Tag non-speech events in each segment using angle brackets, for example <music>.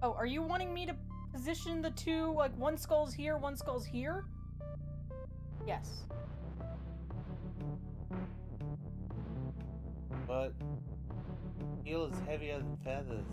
Oh, are you wanting me to position the two, like one skull's here, one skull's here? Yes. But steel is heavier than feathers.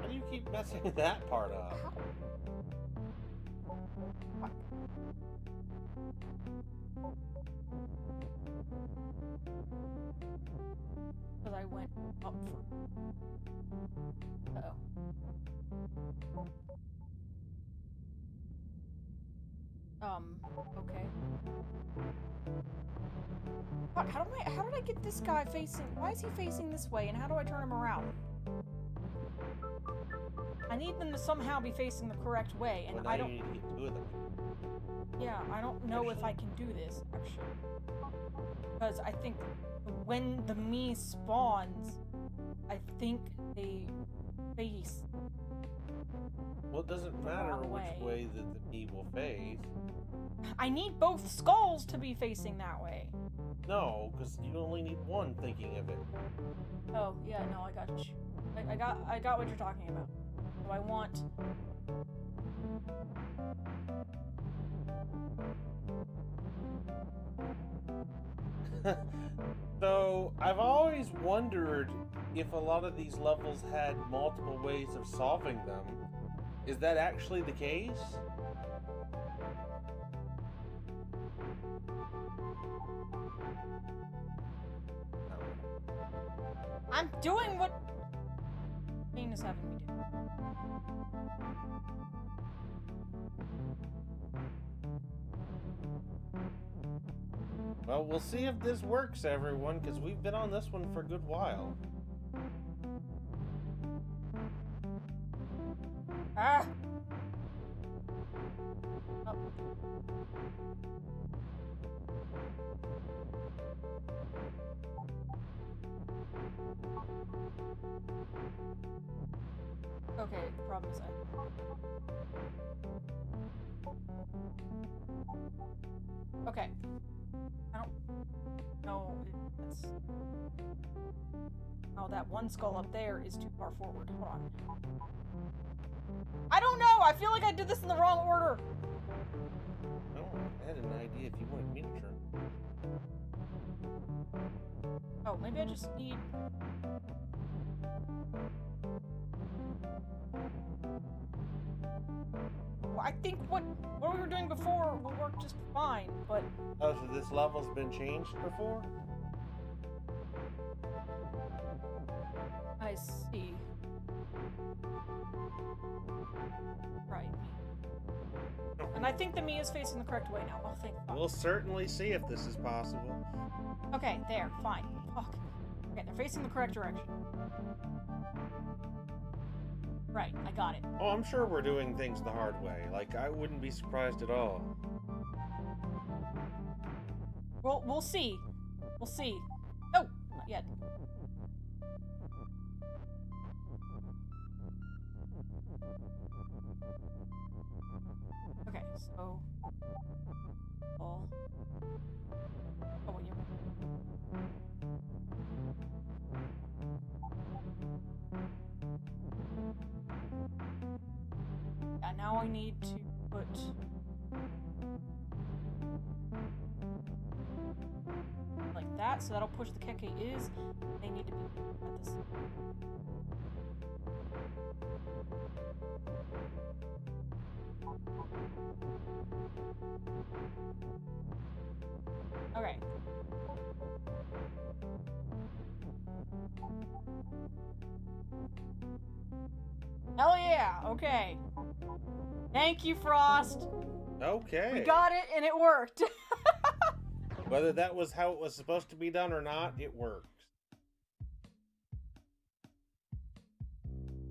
How do you keep messing <laughs> that part up? Because I went up for. Uh oh. Um, okay. Fuck, how do I how did I get this guy facing why is he facing this way and how do I turn him around? I need them to somehow be facing the correct way and Well, I don't need to get two of them. yeah, I don't know if I can do this actually. Because I think when the me spawns, I think they face Well, it doesn't matter which way. way that the face. I need both skulls to be facing that way. No, because you only need one thinking of it. Oh, yeah, no, I got you. I, I got I got what you're talking about. So I want <laughs> so, I've always wondered if a lot of these levels had multiple ways of solving them. Is that actually the case? I'm doing what Kane is having me do. Well, we'll see if this works, everyone, because we've been on this one for a good while. Ah! Oh. Okay, problem I... Okay. I don't know that's... Oh, that one skull up there is too far forward. Hold on. I don't know! I feel like I did this in the wrong order! Oh, I had an idea if you wanted me to Oh, maybe I just need... I think what what we were doing before will work just fine, but Oh, so this level's been changed before? I see. Right. And I think the me is facing the correct way now. Oh, thank fuck. We'll certainly see if this is possible. Okay, there, fine. Fuck. Okay, they're facing the correct direction. Right, I got it. Oh, I'm sure we're doing things the hard way. Like, I wouldn't be surprised at all. We'll we'll see. We'll see. Oh, not yet. Okay, so all. Oh, wait, you're. Yeah, now I need to put. like that, so that'll push the Keke is. They need to be at this. Okay. Hell yeah! Okay. Thank you, Frost. Okay. We got it, and it worked. <laughs> Whether that was how it was supposed to be done or not, it worked.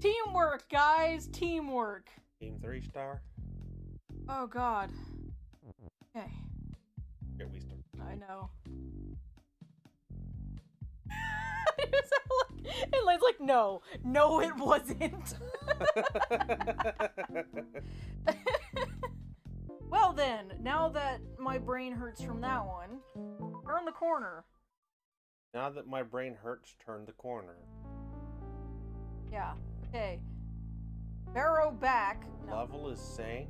Teamwork, guys. Teamwork. Team three star. Oh God. Okay. Here we start. I know. <laughs> and Lane's like, no, no, it wasn't. <laughs> well then, now that my brain hurts from that one, turn the corner. now that my brain hurts, turn the corner. Yeah. Okay. Barrow back. No. Level is sank.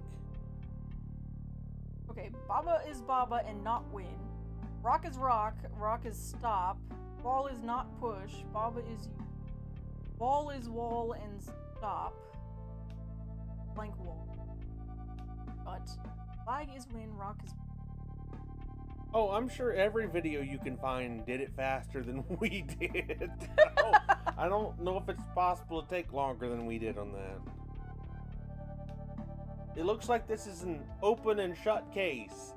Okay, Baba is Baba and not win. Rock is rock. Rock is stop. Wall is not push. Baba is wall is wall and stop. Blank wall. But flag is win. Rock is Oh, I'm sure every video you can find did it faster than <laughs> we did. Don't, <laughs> I don't know if it's possible to take longer than we did on that. It looks like this is an open and shut case.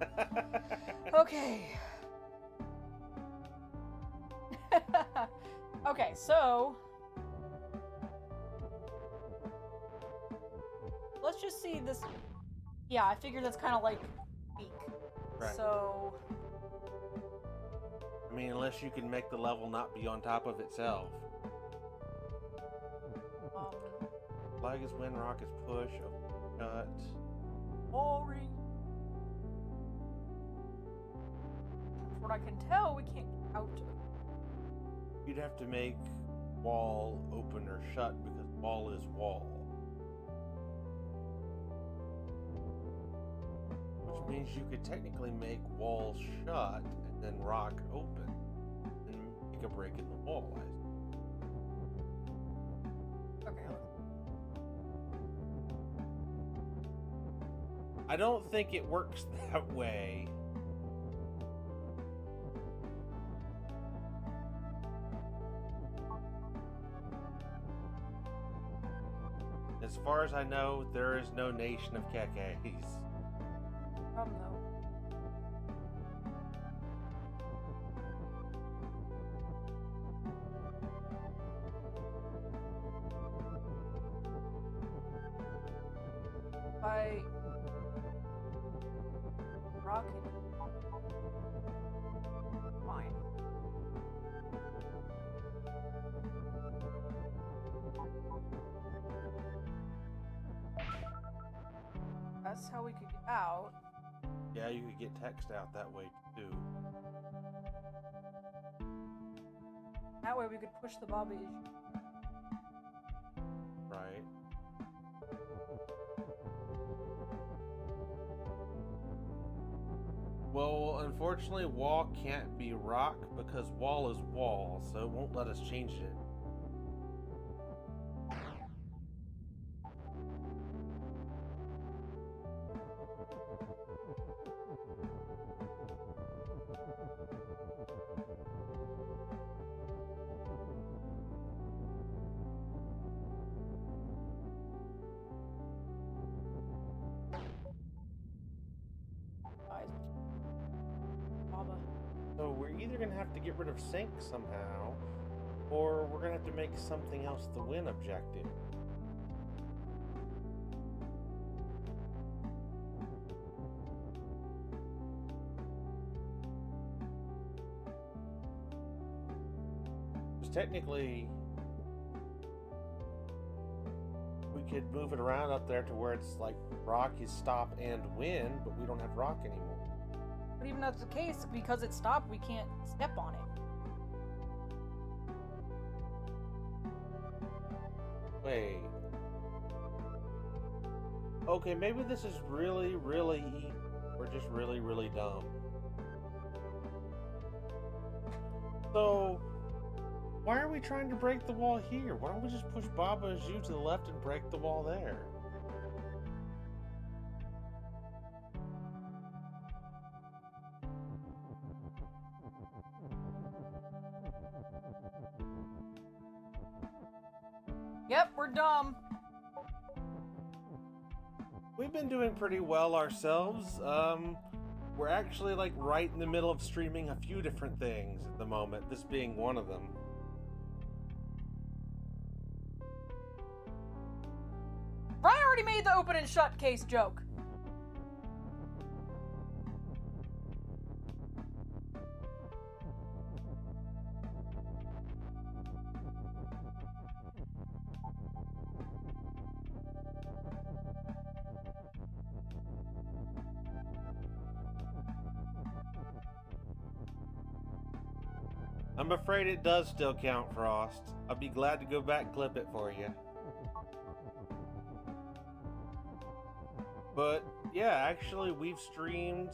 <laughs> Okay. <laughs> okay, so let's just see this. Yeah, I figure that's kind of like weak. Right. So I mean, unless you can make the level not be on top of itself. um, Flag is win, rock is push, open, shut. boring. From what I can tell, we can't get out. You'd have to make wall open or shut because wall is wall. Which means you could technically make wall shut and then rock open and make a break in the wall. I Okay. I don't think it works <laughs> that way. As far as I know, there is no nation of Kekes. That's how we could get out. Yeah, you could get text out that way too. That way we could push the Bobby. Right. Well, unfortunately, wall can't be rock because wall is wall, so it won't let us change it. Have to get rid of sink somehow, or we're gonna have to make something else the win objective. Because technically, we could move it around up there to where it's like rock is stop and win, but we don't have rock anymore. Even that's the case, because it stopped, we can't step on it. Wait. Okay, maybe this is really, really. We're just really, really dumb. So, why are we trying to break the wall here? Why don't we just push Baba you to the left and break the wall there? Pretty well ourselves. Um, we're actually like right in the middle of streaming a few different things at the moment, this being one of them. Brian already made the open and shut case joke. Afraid it does still count, Frost. I'll be glad to go back clip it for you. But yeah, actually, we've streamed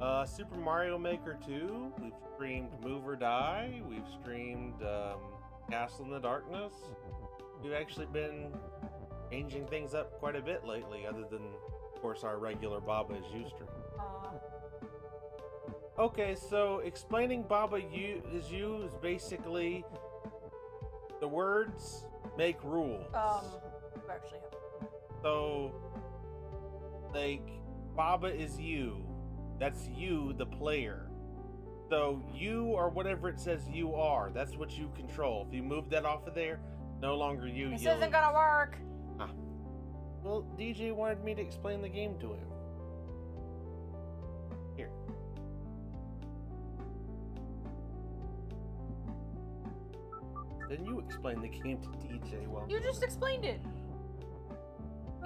uh, Super Mario Maker 2. We've streamed Move or Die. We've streamed um, Castle in the Darkness. We've actually been changing things up quite a bit lately, other than, of course, our regular Baba is you stream. Uh, Okay, so explaining Baba you is you is basically the words make rules. um, you actually have. So, like, Baba is you. That's you, the player. So, you are whatever it says you are, that's what you control. If you move that off of there, no longer you. This isn't lose. gonna work. Well, DJ wanted me to explain the game to him. Then you explain the game to DJ while You just explained it.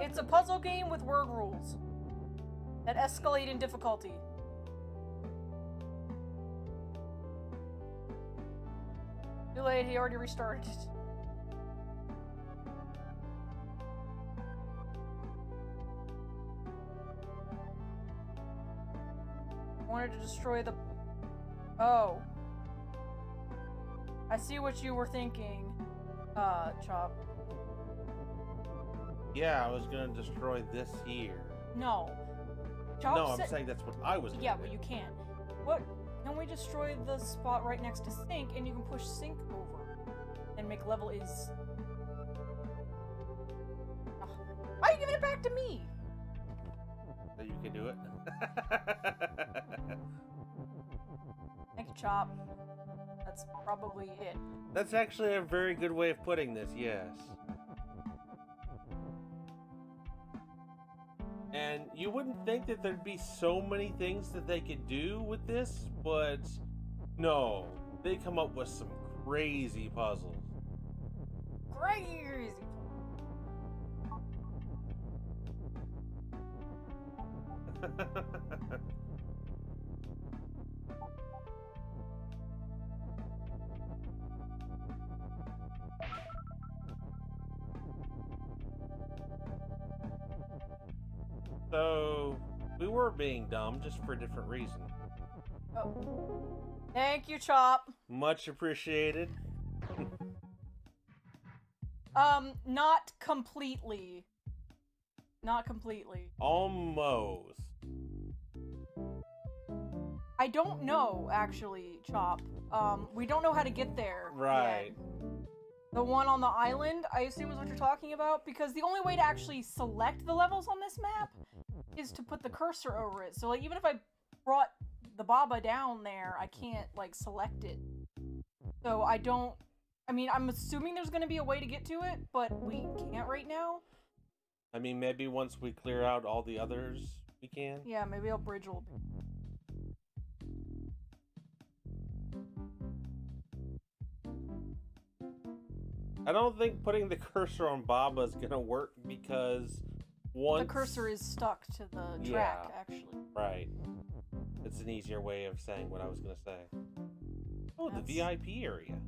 It's a puzzle game with word rules that escalate in difficulty. Too late, he already restarted it. Wanted to destroy the. Oh. I see what you were thinking, uh, Chop. Yeah, I was gonna destroy this here. No. Chop no, I'm saying that's what I was. Gonna Yeah, do. but you can't. What? Can we destroy the spot right next to sink and you can push sink over and make level is. Why are you giving it back to me? So you can do it. <laughs> Thank you, Chop. That's probably it. That's actually a very good way of putting this. Yes. And you wouldn't think that there'd be so many things that they could do with this, but no, they come up with some crazy puzzles. Crazy. <laughs> being dumb, just for a different reason. Oh. Thank you, Chop. Much appreciated. <laughs> Um, not completely. Not completely. Almost. I don't know, actually, Chop. Um, we don't know how to get there. yet. Right. The one on the island, I assume is what you're talking about, because the only way to actually select the levels on this map is to put the cursor over it. So, like, even if I brought the Baba down there, I can't, like, select it. So, I don't. I mean, I'm assuming there's gonna be a way to get to it, but we can't right now. I mean, maybe once we clear out all the others, we can. Yeah, maybe I'll bridge bit. I don't think putting the <laughs> cursor on Baba is gonna work because once The cursor is stuck to the track, Yeah. actually. right. It's an easier way of saying what I was gonna say. Oh, the VIP area.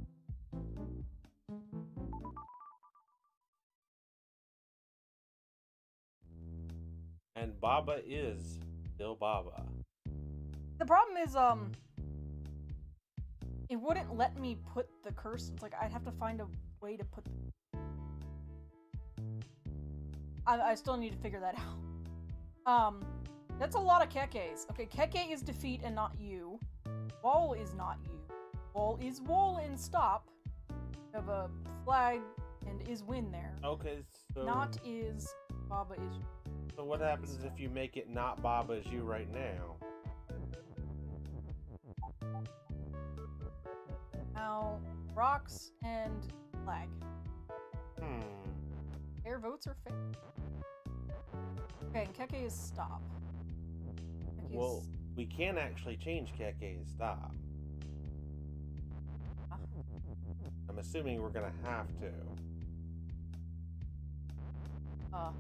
And Baba is still Baba. The problem is, um, it wouldn't let me put the curse. It's like I'd have to find a way to put. I, I still need to figure that <laughs> out. Um, that's a lot of kekes. Okay, keke is defeat and not you. Wall is not you. Wall is wall and stop. You have a flag and is win there. Okay, so Not is Baba is. so what happens if you make it not Baba as you right now? Now rocks and flag. Hmm. Fair votes are fair. Okay, and Keke is stop. Keke's- Well, we can actually change Keke to stop. Ah. I'm assuming we're gonna have to. uh,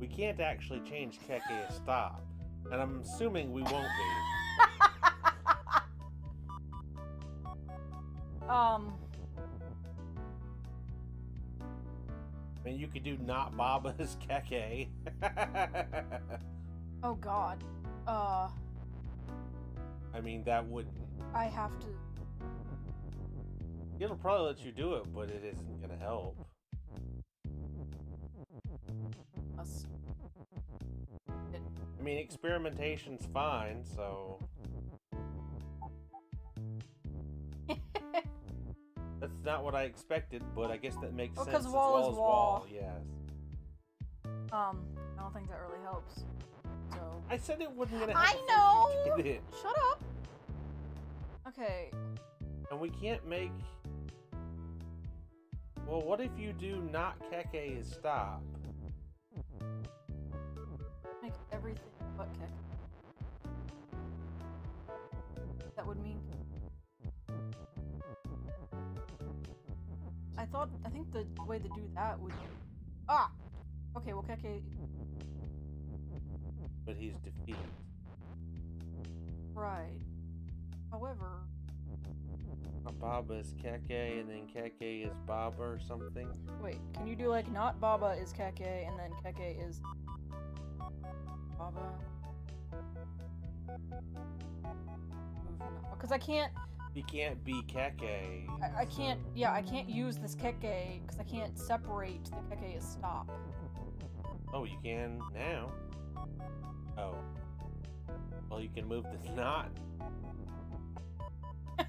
We can't actually change Keke to stop. And I'm assuming we won't be. <laughs> um, I mean, you could do not Baba's as Keke. <laughs> oh god. Uh, I mean, that would. I have to. It'll probably let you do it, but it isn't gonna help. Us. I mean, experimentation's fine, so. Not what I expected, but I guess that makes Well, sense. 'cause as wall well is as wall. Yes. um, I don't think that really helps. So. I said it wasn't gonna I help. before know! did it. Shut up! Okay, And we can't make. Well, what if you do not Keke is stop? Thought. I think the way to do that would. Ah! Okay, well, Keke. But he's defeated. Right. However. Baba is Keke, and then Keke is Baba or something. Wait, can you do like not Baba is Keke and then Keke is. Baba? Because I can't. He can't be Keke. I, I can't. Yeah, I can't use this Keke because I can't separate the Keke as stop. Oh, you can now. Oh. Well, you can move the <laughs> knot. <laughs>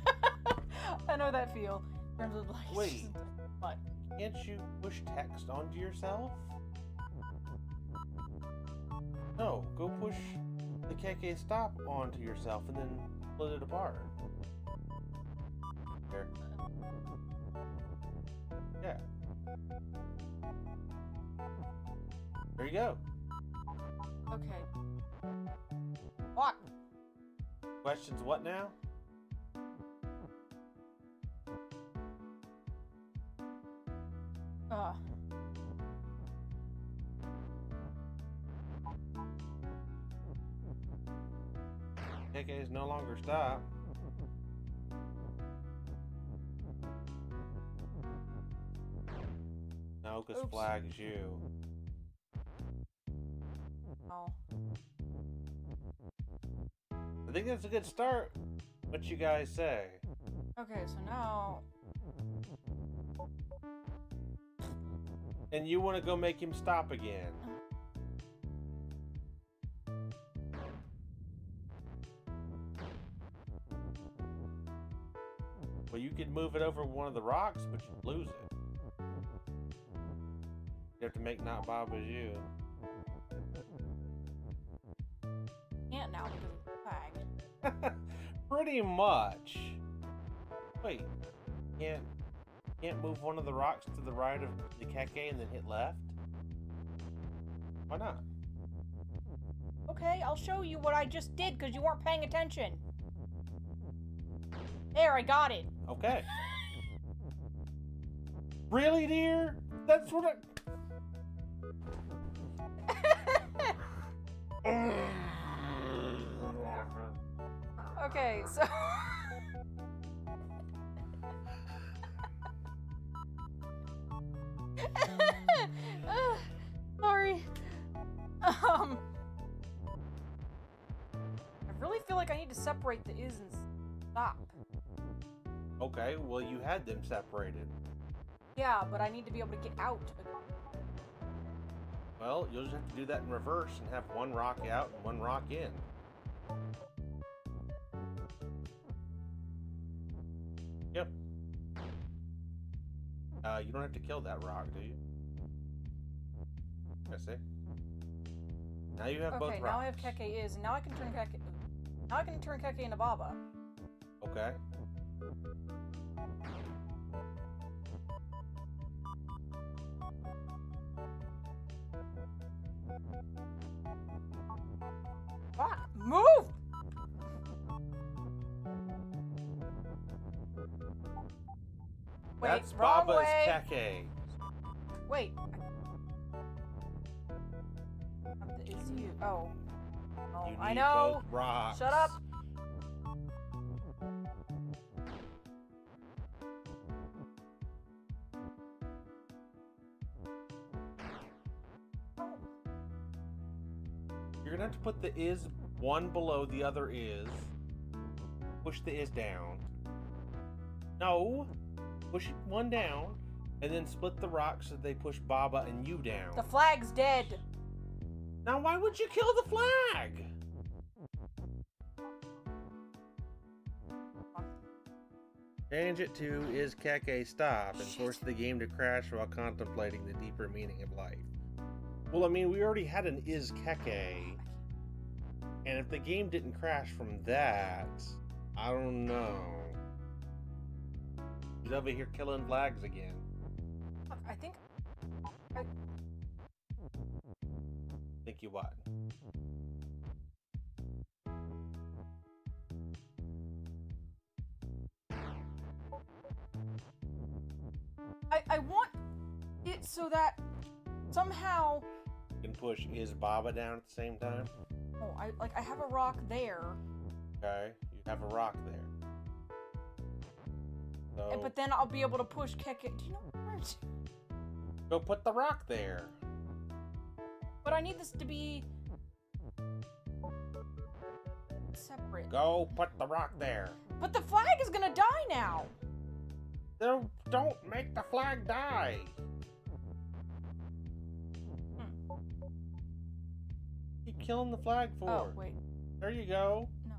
I know that feel. In terms of like. Wait. <laughs> What? Can't you push text onto yourself? No, go push the Keke stop onto yourself and then split it apart. There. Yeah. There you go. Okay. What? Questions what now? Uh. Keke is no longer stop. Because Oops. flags you. Oh. I think that's a good start. What you guys say? Okay, so now. And you want to go make him stop again. Well, you could move it over one of the rocks, but you'd lose it. You have to make not Bob as you. Can't now because of. <laughs> Pretty much. Wait, can't can't move one of the rocks to the right of the Keke and then hit left? Why not? Okay, I'll show you what I just did because you weren't paying attention. There, I got it. Okay. <laughs> really, dear? That's what I. okay, so. Uh, <laughs> Sorry. Um. I really feel like I need to separate the is and stop. okay, well, you had them separated. Yeah, but I need to be able to get out. Well, you'll just have to do that in reverse and have one rock out and one rock in. You don't have to kill that rock, do you? I see. Now you have both Okay, now I have Keke is, and now I can turn Keke. Now I can turn Keke into Baba. Okay. Wait, That's wrong Baba's way. Keke. Wait. Is you? Oh. Oh, You I know. Shut up. You're gonna have to put the is one below the other is. Push the is down. No. Push one down. And then split the rocks so they push Baba and you down. The flag's dead. now why would you kill the flag? Change it to is Keke stop and Shit. force the game to crash while contemplating the deeper meaning of life. Well, I mean, we already had an is Keke. And if the game didn't crash from that, I don't know. Over here killing flags again. I think. Think you what? I, I want it so that somehow. You can push is Baba down at the same time. Oh, I like I have a rock there, Okay, you have a rock there. So and, but then I'll be able to push Keke. Do you know to- go put the rock there. But I need this to be separate. Go put the rock there. But the flag is gonna die now. Don't don't make the flag die. Hmm. Keep killing the flag for. Oh wait, There you go. No.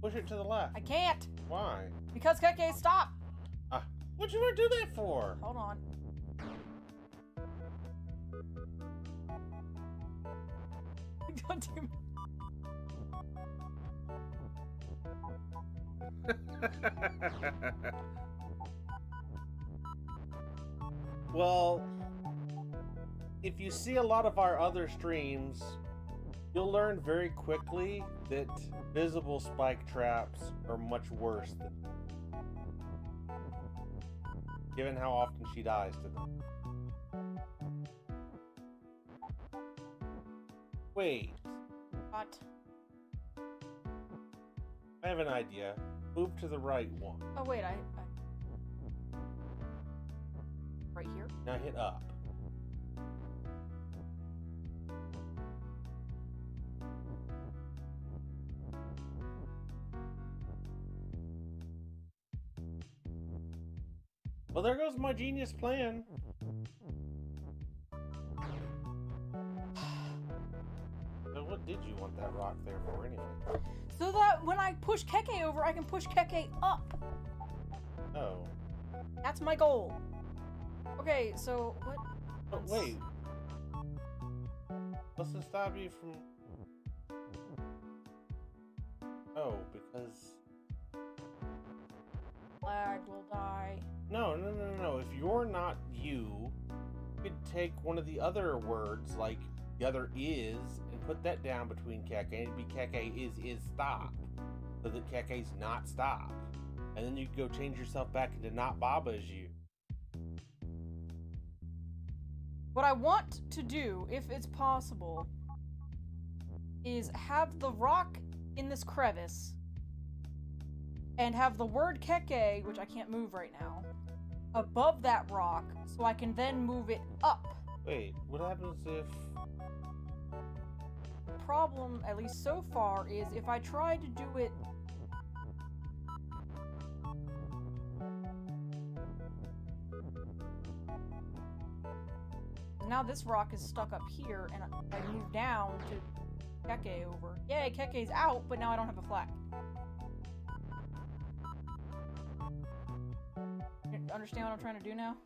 Push it to the left. I can't Why? because Keke stop. What'd you want to do that for? Hold on. <laughs> Don't do me. <laughs> well, if you see a lot of our other streams, you'll learn very quickly that visible spike traps are much worse than given how often she dies to them. Wait, What? I have an idea. Move to the right one. Oh wait, I, I. Right here. Now hit up. Well, there goes my genius plan. <sighs> So what did you want that rock there for anyway? So that when I push Keke over, I can push Keke up. Oh. That's my goal. Okay, so what? Oh, but wait. What's to stop you from... Oh, because... Flag will die. No, no, no, no, no. If you're not you, you could take one of the other words, like the other is, and put that down between Keke, and it'd be Keke is is stop. So that Keke's not stop. And then you could go change yourself back into not Baba as you. What I want to do, if it's possible, is have the rock in this crevice and have the word Keke, which I can't move right now, above that rock so I can then move it up. Wait, what happens if... The problem, at least so far, is if I try to do it. Now this rock is stuck up here, and I move down to Keke over. Yay, Keke's out, but now I don't have a flag. Understand what I'm trying to do now?